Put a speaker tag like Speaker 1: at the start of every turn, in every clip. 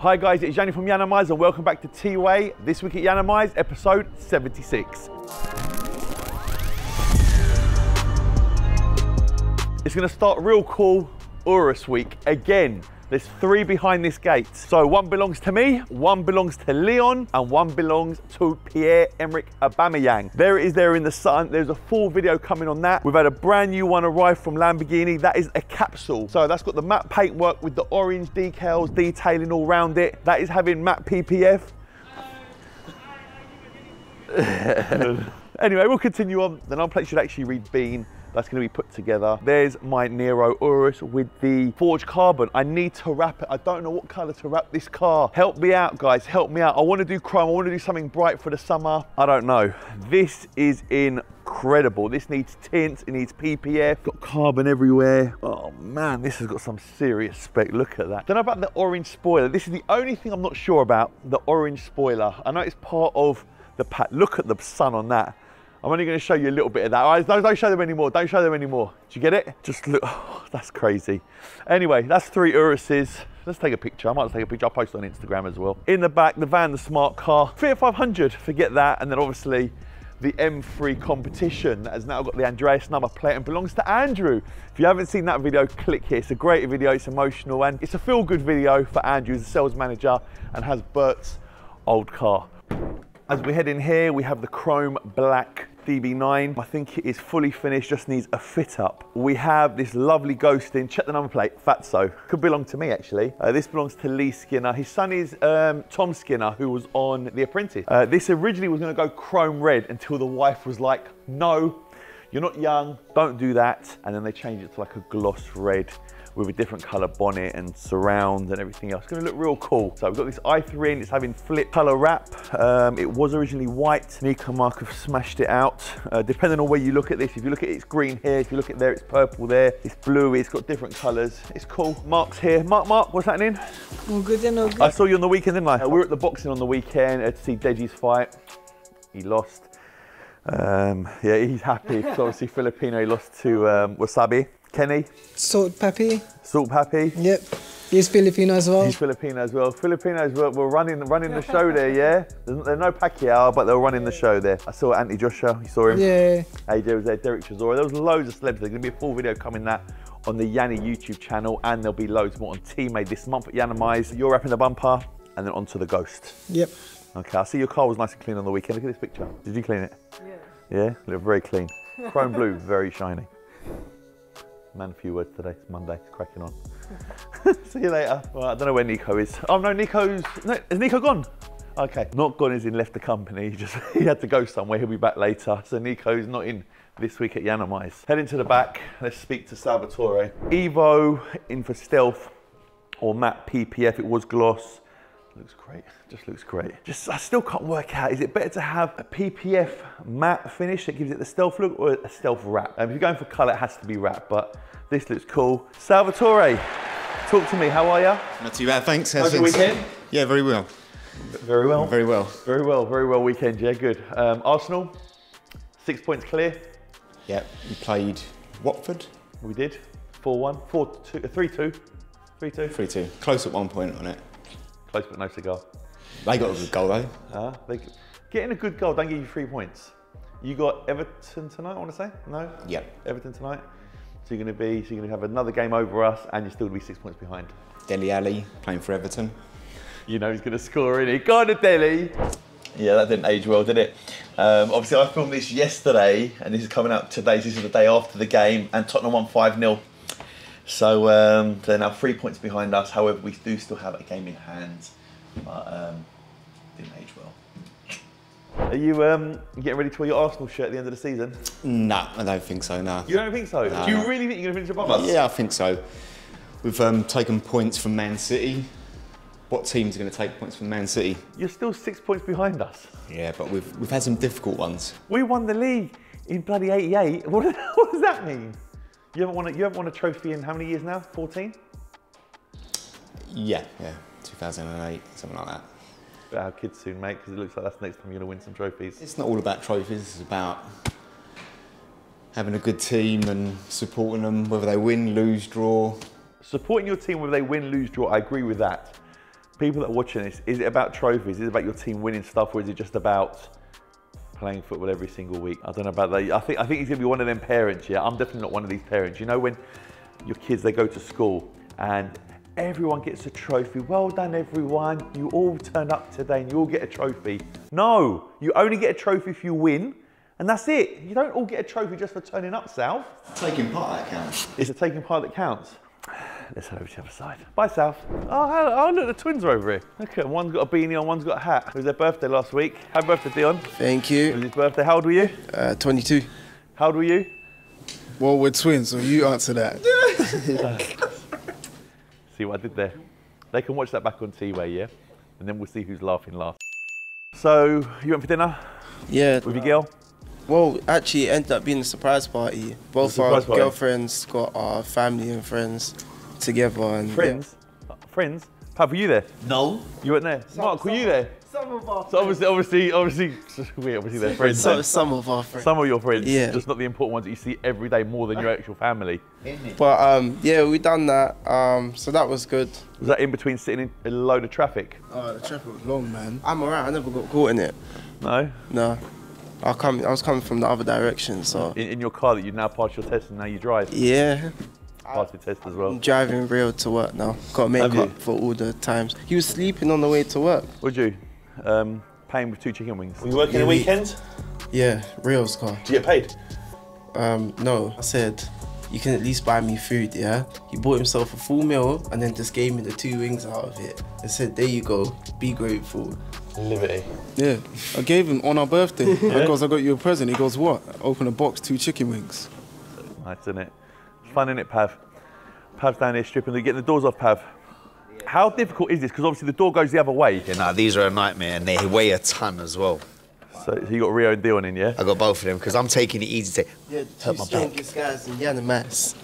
Speaker 1: Hi guys, it's Yianni from Yiannimize and welcome back to T-Way. This week at Yiannimize, episode 76. It's gonna start real cool, Urus week again. There's three behind this gate. So one belongs to me, one belongs to Leon, and one belongs to Pierre-Emerick Aubameyang. There it is there in the sun. There's a full video coming on that. We've had a brand new one arrive from Lamborghini. That is a capsule. So that's got the matte paintwork with the orange decals, detailing all around it. That is having matte PPF. anyway, we'll continue on. The number plate should actually read Bean that's going to be put together. There's my Nero Urus with the forged carbon. I need to wrap it. I don't know what color to wrap this car. Help me out, guys. Help me out. I want to do chrome. I want to do something bright for the summer. I don't know. This is incredible. This needs tint. It needs PPF. Got carbon everywhere. Oh man, this has got some serious spec. Look at that. Don't know about the orange spoiler. This is the only thing I'm not sure about. The orange spoiler. I know it's part of the pack. Look at the sun on that. I'm only going to show you a little bit of that. All right, don't, don't show them anymore. Don't show them anymore. Do you get it? Just look. Oh, that's crazy. Anyway, that's three Uruses. Let's take a picture. I might take a picture. I'll post on Instagram as well. In the back, the van, the smart car. Fiat 500, forget that. And then obviously the M3 competition that has now got the Andreas number plate and belongs to Andrew. If you haven't seen that video, click here. It's a great video, it's emotional, and it's a feel-good video for Andrew a sales manager and has Bert's old car. As we head in here, we have the chrome black DB9. I think it is fully finished, just needs a fit up. We have this lovely ghost in, check the number plate, Fatso. Could belong to me actually. Uh, this belongs to Lee Skinner. His son is um, Tom Skinner, who was on The Apprentice. Uh, this originally was gonna go chrome red until the wife was like, no, you're not young, don't do that. And then they changed it to like a gloss red with a different color bonnet and surround and everything else. It's gonna look real cool. So we've got this i3 in, it's having flip color wrap. Um, it was originally white. Nico Mark have smashed it out. Uh, depending on where you look at this, if you look at it, it's green here. If you look at there, it's purple there. It's blue, it's got different colors. It's cool. Mark's here. Mark, Mark, what's happening?
Speaker 2: All good, no good.
Speaker 1: I saw you on the weekend, didn't I? Uh, we were at the boxing on the weekend uh, to see Deji's fight. He lost. Um, yeah, he's happy because obviously Filipino lost to um, Wassabi. Kenny,
Speaker 2: Salt Papi.
Speaker 1: Salt Papi.
Speaker 2: Yep. He's Filipino as well.
Speaker 1: He's Filipino as well. Filipinos were, were running running the show there, yeah? There's, there's no Pacquiao, but they were running the show there. I saw Anthony Joshua, you saw him?
Speaker 2: Yeah.
Speaker 1: AJ was there, Derek Chisora. There was loads of celebs. There's going to be a full video coming that on the Yianni YouTube channel, and there'll be loads more on Teammade this month at Yiannimize. You're wrapping the bumper, and then onto the Ghost.
Speaker 2: Yep.
Speaker 1: Okay, I see your car was nice and clean on the weekend. Look at this picture. Did you clean it? Yeah. Yeah? Look very clean. Chrome blue, very shiny. Man, a few words today. It's Monday. It's cracking on. See you later. Well, I don't know where Nico is. Oh no, Nico's. No, is Nico gone? Okay, not gone as in left the company. He just he had to go somewhere. He'll be back later. So Nico's not in this week at Yiannimize. Heading to the back. Let's speak to Salvatore. Evo in for stealth or matte PPF. It was gloss. Looks great, just looks great. Just, I still can't work out, is it better to have a PPF matte finish that gives it the stealth look or a stealth wrap? Um, if you're going for color, it has to be wrap, but this looks cool. Salvatore, talk to me, how are you?
Speaker 3: Not too bad, thanks.
Speaker 1: How's your weekend?
Speaker 3: Yeah, very well.
Speaker 1: Very well.
Speaker 3: Very well.
Speaker 1: Very well, very well weekend, yeah, good. Um, Arsenal, six points clear.
Speaker 3: Yeah, we played Watford.
Speaker 1: We did, 4-1, 4-2, 3-2, 3-2.
Speaker 3: 3 2. Close at one point on it.
Speaker 1: Close but no cigar.
Speaker 3: They got a good goal though.
Speaker 1: Uh, they, getting a good goal don't give you three points. You got Everton tonight, I want to say? No?
Speaker 3: Yeah.
Speaker 1: Everton tonight. So you're going to be, so you're going to have another game over us, and you're still going to be six points behind.
Speaker 3: Dele Alli playing for Everton.
Speaker 1: You know he's going to score, in it. Go on to Dele. Yeah, that didn't age well, did it? Um, obviously, I filmed this yesterday, and this is coming out today. This is the day after the game, and Tottenham won 5 0. So um, they're now three points behind us. However, we do still have a game in hand, but um, didn't age well. Are you um, getting ready to wear your Arsenal shirt at the end of the season?
Speaker 3: No, I don't think so, no.
Speaker 1: You don't think so?
Speaker 3: No,
Speaker 1: Do you
Speaker 3: no.
Speaker 1: really think you're going to finish above us?
Speaker 3: Yeah, I think so. We've um, taken points from Man City. What team's are going to take points from Man City?
Speaker 1: You're still six points behind us.
Speaker 3: Yeah, but we've, we've had some difficult ones.
Speaker 1: We won the league in bloody 88. What, what does that mean? You haven't, won a, you haven't won a trophy in how many years now? 14?
Speaker 3: Yeah, yeah, 2008, something like that.
Speaker 1: Have kids soon, mate, because it looks like that's the next time you're going to win some trophies.
Speaker 3: It's not all about trophies, it's about having a good team and supporting them, whether they win, lose, draw.
Speaker 1: Supporting your team whether they win, lose, draw, I agree with that. People that are watching this, is it about trophies? Is it about your team winning stuff, or is it just about playing football every single week? I don't know about that. I think I think he's gonna be one of them parents. Yeah, I'm definitely not one of these parents. You know when your kids they go to school and everyone gets a trophy. Well done, everyone. You all turn up today and you all get a trophy. No, you only get a trophy if you win. And that's it. You don't all get a trophy just for turning up, South.
Speaker 3: Taking part that counts.
Speaker 1: It's the taking part that counts. Let's head over to the other side. Bye, South. Oh, hello. oh, look, the twins are over here. Look at them. One's got a beanie on, one's got a hat. It was their birthday last week. Happy birthday, Deon. It
Speaker 4: Thank
Speaker 1: was
Speaker 4: you.
Speaker 1: his birthday. How old were you?
Speaker 4: Uh, 22.
Speaker 1: How old were you?
Speaker 5: Well, we're twins, so you answer that.
Speaker 1: See what I did there? They can watch that back on T-Way, yeah? And then we'll see who's laughing last. So, you went for dinner
Speaker 4: Yeah.
Speaker 1: with your girl?
Speaker 4: Well, actually, it ended up being a surprise party. Both
Speaker 1: A
Speaker 4: our
Speaker 1: party?
Speaker 4: girlfriends got our family and friends together. And
Speaker 1: Friends? Friends? Pav, were you there?
Speaker 3: No.
Speaker 1: You weren't there? Mark, were you there?
Speaker 4: Some of our
Speaker 1: So obviously, obviously, obviously, we're obviously their friends.
Speaker 4: Some, some of our friends.
Speaker 1: Some of your friends,
Speaker 4: Yeah.
Speaker 1: just not the important ones that you see every day more than your actual family.
Speaker 4: But um, yeah, we done that. Um, so that was good.
Speaker 1: Was that in between sitting in a load of traffic?
Speaker 5: Oh, the traffic was long, man.
Speaker 4: I'm alright. I never got caught in it.
Speaker 1: No?
Speaker 4: No. I come. I was coming from the other direction. So
Speaker 1: In, in your car that you now passed your test and now you drive?
Speaker 4: yeah,
Speaker 1: Passed your test as well.
Speaker 4: I'm driving Rio to work now. Got to make
Speaker 1: Have you?
Speaker 4: for all the times. He was sleeping on the way to work.
Speaker 1: Would you? Um, paying with two chicken wings.
Speaker 6: Were you working the weekend?
Speaker 4: Yeah, Rio's car.
Speaker 6: Do you get paid?
Speaker 4: Um, no, I said, you can at least buy me food, yeah? He bought himself a full meal and then just gave me the two wings out of it. I said, there you go, be grateful.
Speaker 6: Liberty.
Speaker 5: Yeah, I gave him on our birthday. I goes, I got you a present. He goes, what? Open a box, two chicken wings.
Speaker 1: Nice, isn't it? It's fun, isn't it, Pav? Pav's down here stripping, they're getting the doors off, Pav. How difficult is this? Because obviously the door goes the other way.
Speaker 7: Yeah, nah, these are a nightmare and they weigh a ton as well.
Speaker 1: So, so you got Rio and Deon in, yeah?
Speaker 7: I got both of them because I'm taking it easy. To,
Speaker 4: Yeah, two
Speaker 7: Hurt my back.
Speaker 4: strongest guys in Yiannimize.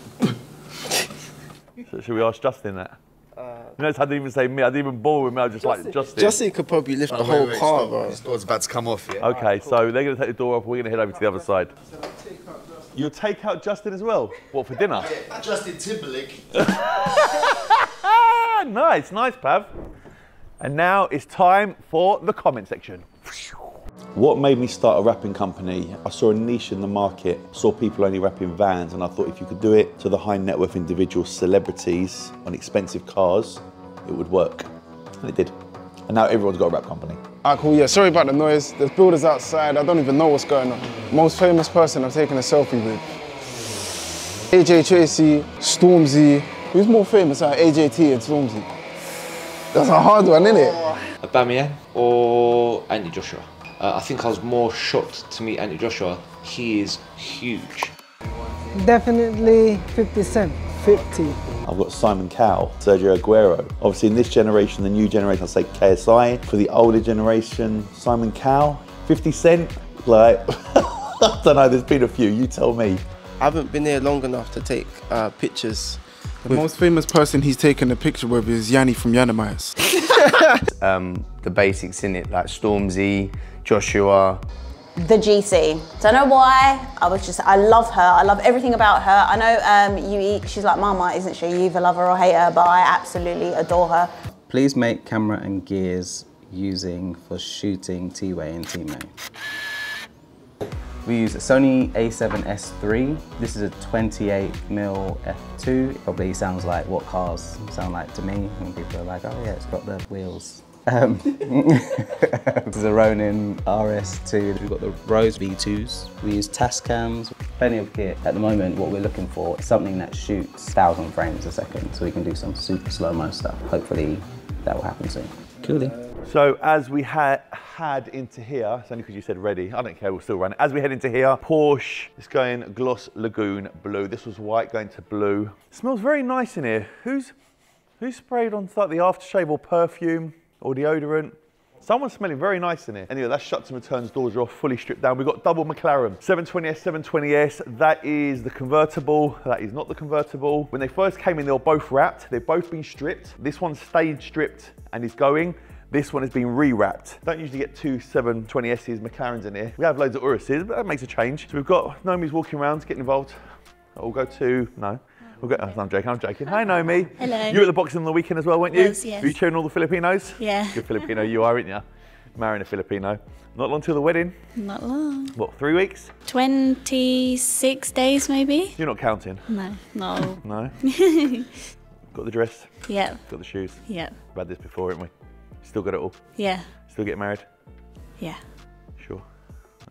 Speaker 1: So should we ask Justin that? You notice I didn't even say me. I didn't even bore with me. I was just like Justin.
Speaker 4: Justin could probably lift oh, the whole car, bro.
Speaker 7: This door's about to come off. Yeah.
Speaker 1: Okay, so they're going to take the door off. We're going to head over to the other side. You'll take out Justin as well? What, for dinner?
Speaker 3: Justin Timberlake.
Speaker 1: Ah, nice, nice, Pav. And now it's time for the comment section. What made me start a wrapping company? I saw a niche in the market, saw people only wrapping vans, and I thought if you could do it to the high net worth individual celebrities on expensive cars, it would work. And it did. And now everyone's got a rap company.
Speaker 5: Alright, cool. Yeah, sorry about the noise. There's builders outside. I don't even know what's going on. Most famous person I've taken a selfie with. AJ Tracey, Stormzy. Who's more famous out AJT and Stormzy? That's a hard one, isn't it?
Speaker 8: Aubameyang or Anthony Joshua. Uh, I think I was more shocked to meet Anthony Joshua. He is huge.
Speaker 2: Definitely 50 Cent. 50.
Speaker 1: I've got Simon Cowell, Sergio Aguero. Obviously, in this generation, the new generation, I'll say KSI. For the older generation, Simon Cowell, 50 Cent. Like, I don't know, there's been a few, you tell me.
Speaker 4: I haven't been here long enough to take uh, pictures.
Speaker 5: The most famous person he's taken a picture with is Yianni from Yiannimize.
Speaker 9: um, the basics in it, like Stormzy, Joshua.
Speaker 10: The GC. Don't know why. I was just, I love her. I love everything about her. I know um, you eat, she's like mama, isn't she? You either love her or hate her, but I absolutely adore her.
Speaker 11: Please make camera and gears using for shooting T-Way and T-May. We use a Sony a7S III. This is a 28mm f2. It probably sounds like what cars sound like to me when people are like, oh yeah, it's got the wheels. Um, this is a Ronin RS2. We've got the Rose V2s. We use Tascams. Plenty of kit. At the moment, what we're looking for is something that shoots 1,000 frames a second, so we can do some super slow-mo stuff. Hopefully, that will happen soon. Coolly.
Speaker 1: So as we ha- had into here, it's only because you said ready, I don't care, we'll still run it. As we head into here, Porsche is going Gloss Lagoon Blue. This was white going to blue. smells very nice in here. Who's, who's sprayed on like the aftershave or perfume or deodorant? Someone's smelling very nice in here. Anyway, that's shuts and returns doors are off, fully stripped down. We've got double McLaren, 720S, 720S. That is the convertible, that is not the convertible. When they first came in, they were both wrapped. They've both been stripped. This one stayed stripped and is going. This one has been re-wrapped. Don't usually get two 720Ss McLarens in here. We have loads of Uruses, but that makes a change. So we've got Nomi's walking around, getting involved. I'll go to, no. We'll go, oh, I'm joking, I'm joking. Hi, Naomi.
Speaker 12: Hello.
Speaker 1: You were at the boxing on the weekend as well, weren't you?
Speaker 12: Was, yes.
Speaker 1: Were you cheering all the Filipinos?
Speaker 12: Yeah.
Speaker 1: Good Filipino you are, aren't you? Marrying a Filipino. Not long till the wedding.
Speaker 12: Not long.
Speaker 1: What, three weeks?
Speaker 12: 26 days maybe?
Speaker 1: You're not counting?
Speaker 12: No. No.
Speaker 1: No? got the dress?
Speaker 12: yeah.
Speaker 1: Got the shoes?
Speaker 12: Yeah.
Speaker 1: We've had this before, haven't we? Still got it all?
Speaker 12: Yeah.
Speaker 1: Still get married?
Speaker 12: Yeah.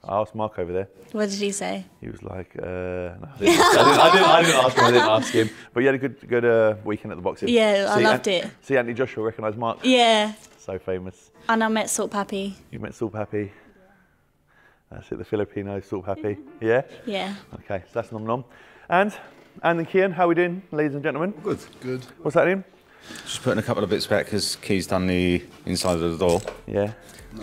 Speaker 1: Sure. I asked Mark over there.
Speaker 12: What did he say?
Speaker 1: He was like, uh, no, I, didn't, I, didn't, I, didn't, I didn't ask him. I didn't ask him. But you had a good, good uh, weekend at the boxing.
Speaker 12: Yeah, I
Speaker 1: See,
Speaker 12: loved
Speaker 1: An-
Speaker 12: it.
Speaker 1: See, Anthony Joshua recognised Mark.
Speaker 12: Yeah.
Speaker 1: So famous.
Speaker 12: And I met Salt Papi.
Speaker 1: You met Salt Papi. That's it, the Filipino Salt Papi. Yeah?
Speaker 12: Yeah.
Speaker 1: Okay, so that's nom nom. And, and and Kian, how are we doing, ladies and gentlemen?
Speaker 13: Good. Good.
Speaker 1: What's happening?
Speaker 14: Just putting a couple of bits back because Key's done the inside of the door.
Speaker 1: Yeah.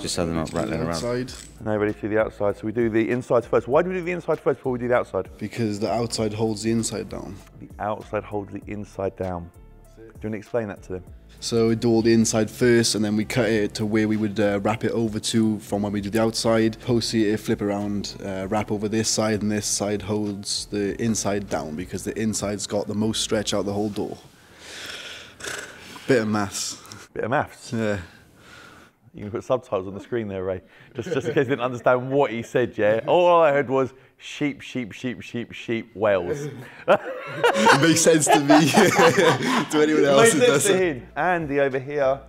Speaker 14: Just so they're not rattling around.
Speaker 13: Outside.
Speaker 1: Now ready to do the outside. So we do the inside first. Why do we do the inside first before we do the outside?
Speaker 13: Because the outside holds the inside down.
Speaker 1: The outside holds the inside down. Do you want to explain that to them?
Speaker 13: So we do all the inside first, and then we cut it to where we would uh, wrap it over to from when we do the outside. Post it, flip around, uh, wrap over this side, and this side holds the inside down because the inside's got the most stretch out the whole door. Bit of maths.
Speaker 1: Bit of maths.
Speaker 13: Yeah.
Speaker 1: You can put subtitles on the screen there, Ray. Just, just in case you didn't understand what he said, yeah? All I heard was sheep, sheep, sheep, sheep, sheep, whales.
Speaker 13: it makes sense to me. to anyone else,
Speaker 1: Makes
Speaker 13: it
Speaker 1: sense to
Speaker 13: doesn't.
Speaker 1: him. Andy over here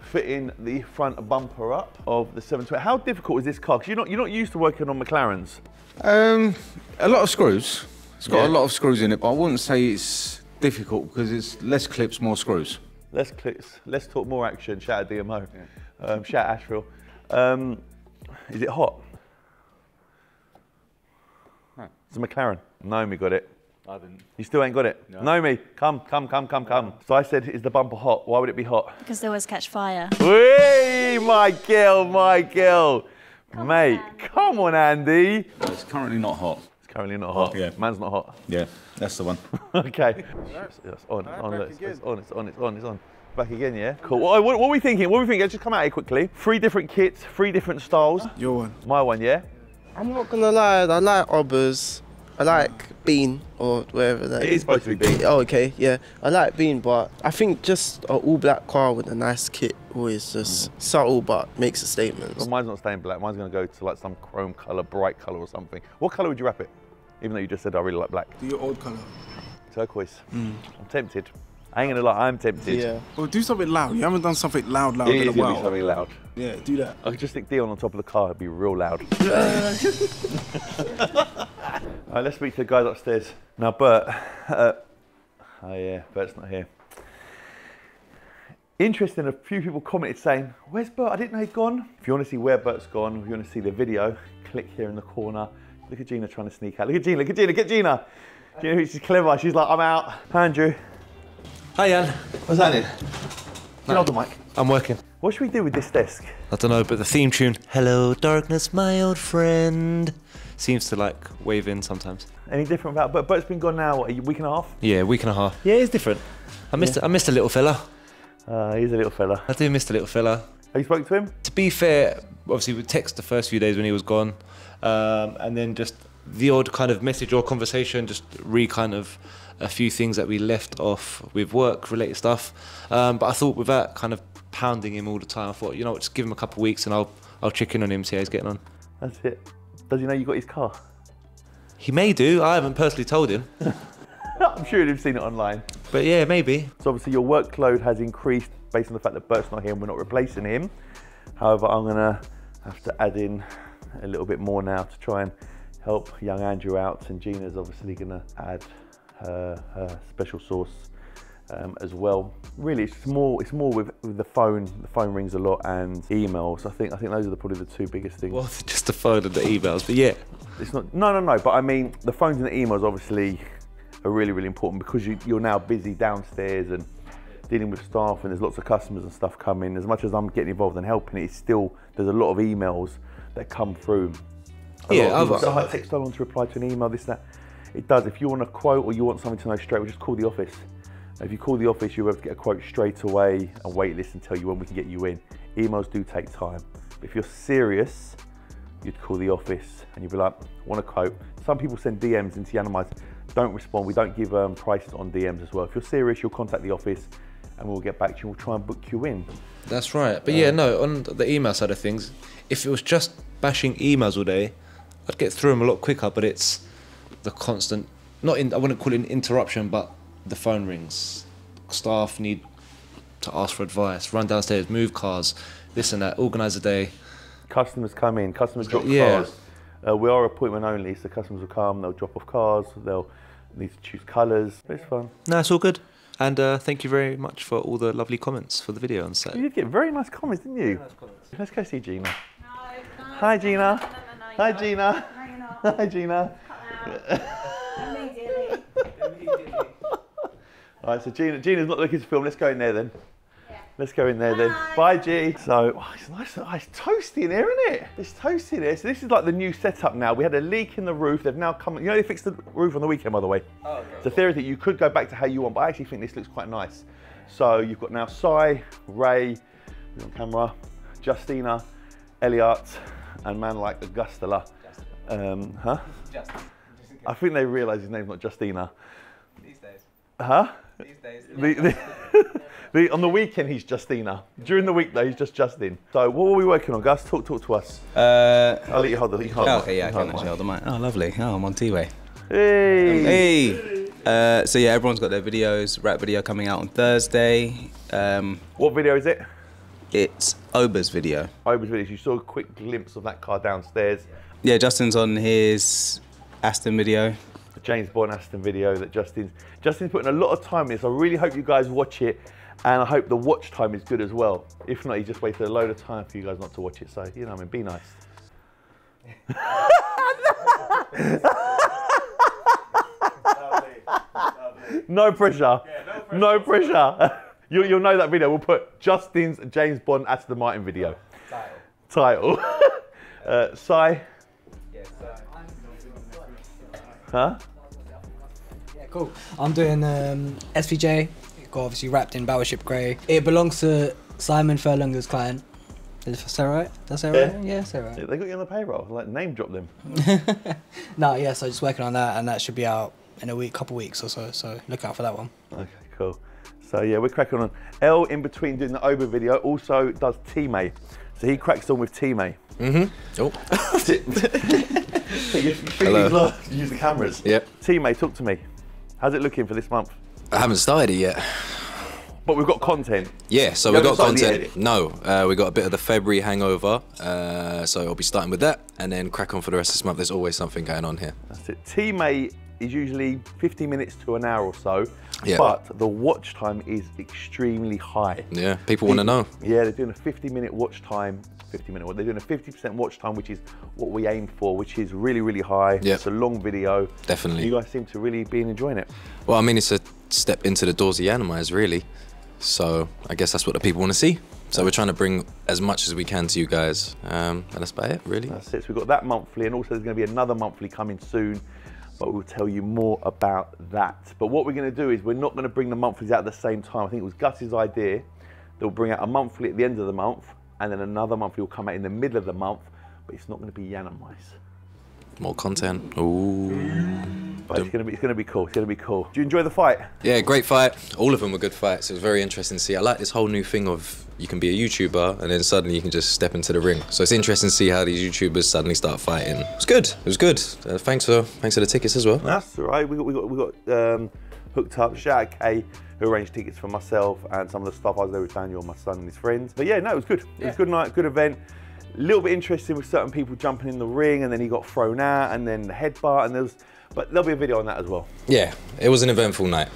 Speaker 1: fitting the front bumper up of the 720. How difficult is this car? Because you're not, you're not used to working on McLarens.
Speaker 14: Um, a lot of screws. It's got
Speaker 1: Yeah.
Speaker 14: a lot of screws in it, but I wouldn't say it's difficult because it's less clips, more screws.
Speaker 1: Let's clicks. Let's talk more action. Shout out DMO. Um, shout out Asheville. Um, is it hot?
Speaker 14: No.
Speaker 1: It's a McLaren. Naomi got it.
Speaker 14: I didn't.
Speaker 1: You still ain't got it.
Speaker 14: No.
Speaker 1: Naomi, come, come, come, come, come. So I said, is the bumper hot? Why would it be hot?
Speaker 12: Because they always catch fire.
Speaker 1: Hey, my girl, my girl. Mate, come on, Andy.
Speaker 14: It's currently not hot.
Speaker 1: It's currently not hot.
Speaker 14: Yeah.
Speaker 1: Man's not hot.
Speaker 14: Yeah, that's the one.
Speaker 1: okay. It's on, on, it's, it's on, it's on, it's on, it's on. Back again, yeah? Cool. What, what, what are we thinking? What are we thinking? Let's just come out here quickly. Three different kits, three different styles.
Speaker 5: Your one.
Speaker 1: My one, yeah?
Speaker 4: I'm not gonna lie, I like Obbers. I like Bean or whatever that
Speaker 1: It is supposed to be Bean.
Speaker 4: Oh, okay, yeah. I like Bean, but I think just an all black car with a nice kit always just mm. subtle but makes a statement.
Speaker 1: Well, mine's not staying black. Mine's going to go to like some chrome colour, bright colour or something. What colour would you wrap it? Even though you just said I really like black.
Speaker 5: Do your old colour.
Speaker 1: Turquoise. I'm tempted. I ain't to lie, I'm tempted.
Speaker 4: Yeah.
Speaker 5: Well, do something loud. You haven't done something loud, loud in a
Speaker 1: is going to
Speaker 5: while.
Speaker 1: something loud.
Speaker 5: Yeah, do that.
Speaker 1: I could just stick Deon on top of the car, it'd be real loud. All right, let's speak to the guys upstairs. Now, Bert, uh, oh yeah, Bert's not here. Interesting, a few people commented saying, Where's Bert? I didn't know he'd gone. If you want to see where Bert's gone, if you want to see the video, click here in the corner. Look at Gina trying to sneak out. Look at Gina, look at Gina, get Gina. Gina, she's clever. She's like, I'm out. Andrew.
Speaker 8: Hi, Jan.
Speaker 1: What's happening? Get on the mic.
Speaker 8: I'm working.
Speaker 1: What should we do with this desk?
Speaker 8: I don't know, but the theme tune, Hello Darkness, my old friend, seems to like wave in sometimes.
Speaker 1: Any different about but Bert's been gone now, what, a week and a half?
Speaker 8: Yeah, a week and a half. Yeah, it's different. I missed, I missed a little fella.
Speaker 1: Uh, he's a little fella.
Speaker 8: I do miss a little fella.
Speaker 1: Have you spoken to him?
Speaker 8: To be fair, obviously we text the first few days when he was gone, um, and then just the odd kind of message or conversation, just re kind of a few things that we left off with work related stuff. Um, but I thought without kind of pounding him all the time, I thought you know just give him a couple of weeks and I'll I'll check in on him, see how he's getting on.
Speaker 1: That's it. Does he know you got his car?
Speaker 8: He may do. I haven't personally told him,
Speaker 1: I'm sure you've seen it online.
Speaker 8: but yeah, maybe.
Speaker 1: So obviously your workload has increased based on the fact that Bert's not here and we're not replacing him. However, I'm gonna have to add in a little bit more now to try and help young Andrew out. And Gina's obviously gonna add her, her special sauce um, as well. Really, it's more it's more with, with the phone. The phone rings a lot and emails. I think I think those are the, probably the two biggest things.
Speaker 8: Well, just the phone and the emails, but yeah.
Speaker 1: It's not. No, no, no. But I mean, the phones and the emails obviously are really, really important because you, you're now busy downstairs and dealing with staff, and there's lots of customers and stuff coming. As much as I'm getting involved and helping, it's still there's a lot of emails that come through. A
Speaker 8: Yeah, I've-
Speaker 1: say, "Oh, it takes so long to reply to an email. This, that. It does. If you want a quote or you want something to know straight, away, just call the office. If you call the office, you'll be able to get a quote straight away and wait list and tell you when we can get you in. Emails do take time. But if you're serious, you'd call the office and you'd be like, want a quote. Some people send DMs into Yiannimize. don't respond. We don't give um, prices on DMs as well. If you're serious, you'll contact the office and we'll get back to you. We'll try and book you in.
Speaker 8: That's right. But yeah, no, on the email side of things, if it was just bashing emails all day, I'd get through them a lot quicker. But it's the constant, not in, I wouldn't call it an interruption, but the phone rings. Staff need to ask for advice, run downstairs, move cars, this and that, organise a day.
Speaker 1: Customers come in, customers drop
Speaker 8: Yeah.
Speaker 1: cars. Uh, we are appointment only, so customers will come, they'll drop off cars, they'll need to choose colours. It's fun.
Speaker 8: No, it's all good. And uh, thank you very much for all the lovely comments for the video on set.
Speaker 1: You did get very nice comments, didn't you? Let's go see Gina. Hi, Gina. Hi, Gina. Hi, Gina. Immediately. Immediately. All right, so Gina, Gina's not looking to film. Let's go in there then. Let's go in there then. Bye, G. So, oh, it's nice. It's toasty in here, isn't it? It's toasty in here. So this is like the new setup now. We had a leak in the roof. They've now come. You know, they fixed the roof on the weekend, by the way. Oh, okay. So that you could go back to how you want, but I actually think this looks quite nice. So you've got now Cy, Ray, on camera, Justina, Elliot, and man like Augustula. Um, huh? I think they realise his name's not Justina.
Speaker 11: These days.
Speaker 1: Huh?
Speaker 11: These days.
Speaker 1: The, the, the, on the weekend, he's Justina. During the week, though, he's just Justin. So, what were we working on, Gus? Talk, talk to us.
Speaker 11: Uh,
Speaker 1: I'll let you hold the. You hold
Speaker 11: oh, okay, yeah, I can actually hold the mic. Oh, lovely. Oh, I'm on T-Way.
Speaker 1: Hey.
Speaker 11: Hey. Uh, so yeah, everyone's got their videos. Rap video coming out on Thursday. Um,
Speaker 1: what video is it?
Speaker 11: It's Ober's video.
Speaker 1: Ober's videos. You saw a quick glimpse of that car downstairs.
Speaker 11: Yeah, Justin's on his Aston video.
Speaker 1: James Bond Aston video that Justin's Justin's putting a lot of time in this. I really hope you guys watch it, and I hope the watch time is good as well. If not, he just wasted a load of time for you guys not to watch it. So you know, what I mean, be nice. no pressure. no pressure. you'll, you'll know that video. We'll put Justin's James Bond Aston Martin video. Title. uh, Sai. Huh?
Speaker 2: Yeah, cool. I'm doing um, SVJ. Got obviously wrapped in Battleship Grey. It belongs to Simon Furlonger's client. Is that right? That's that right? Yeah, that's right.
Speaker 1: They got you on the payroll. Like name drop them.
Speaker 2: No, yeah, so just working on that, and that should be out in a week, couple weeks or so. So look out for that one.
Speaker 1: Okay, cool. So yeah, we're cracking on. L in between doing the Ober video also does T May. So he cracks on with T May.
Speaker 15: Mm-hmm. Oh.
Speaker 1: Hello. Use the cameras.
Speaker 15: Yep.
Speaker 1: Teammate, May, talk to me. How's it looking for this month?
Speaker 15: I haven't started it yet.
Speaker 1: But we've got content.
Speaker 15: Yeah, so
Speaker 1: You
Speaker 15: we've got
Speaker 1: haven't started the
Speaker 15: content. No, uh, we got a bit of the February hangover, uh, so I'll be starting with that, and then crack on for the rest of this month. There's always something going on here.
Speaker 1: That's it. T May is usually 50 minutes to an hour or so.
Speaker 15: Yeah.
Speaker 1: But the watch time is extremely high.
Speaker 15: Yeah, people want to know.
Speaker 1: Yeah, they're doing a 50 minute watch time. 50 minute. They're doing a 50% watch time, which is what we aim for, which is really, really high.
Speaker 15: Yep.
Speaker 1: It's a long video.
Speaker 15: Definitely.
Speaker 1: You guys seem to really be enjoying it.
Speaker 15: Well, I mean, it's a step into the doors of Yiannimize, really. So I guess that's what the people want to see. So we're trying to bring as much as we can to you guys, um, and that's about it, really.
Speaker 1: That's it. So we've got that monthly, and also there's going to be another monthly coming soon, but we'll tell you more about that. But what we're going to do is we're not going to bring the monthlies out at the same time. I think it was Gus's idea that we'll bring out a monthly at the end of the month, and then another monthly will come out in the middle of the month, but it's not going to be Yiannimize.
Speaker 15: More content. Ooh.
Speaker 1: But it's going to be it's to be cool. It's going to be cool. Do you enjoy the fight?
Speaker 15: Yeah, great fight. All of them were good fights. It was very interesting to see. I like this whole new thing of you can be a YouTuber and then suddenly you can just step into the ring. So it's interesting to see how these YouTubers suddenly start fighting. It was good. It was good. Uh, thanks for thanks for the tickets as well.
Speaker 1: That's all right. We got we got we got um, hooked up. Shout out Kay who arranged tickets for myself and some of the stuff. I was there with Daniel, my son, and his friends. But yeah, no, it was good. It was a good night, good event. A little bit interesting with certain people jumping in the ring, and then he got thrown out, and then the headbutt, and there was. But there'll be a video on that as well.
Speaker 15: Yeah, it was an eventful night.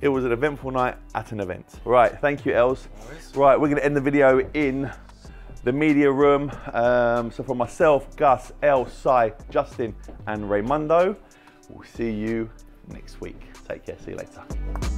Speaker 1: It was an eventful night at an event. Right, thank you, Els. Right, we're going to end the video in the media room. Um, so from myself, Gus, El, Sai, Justin, and Raymundo, we'll see you next week. Take care. See you later.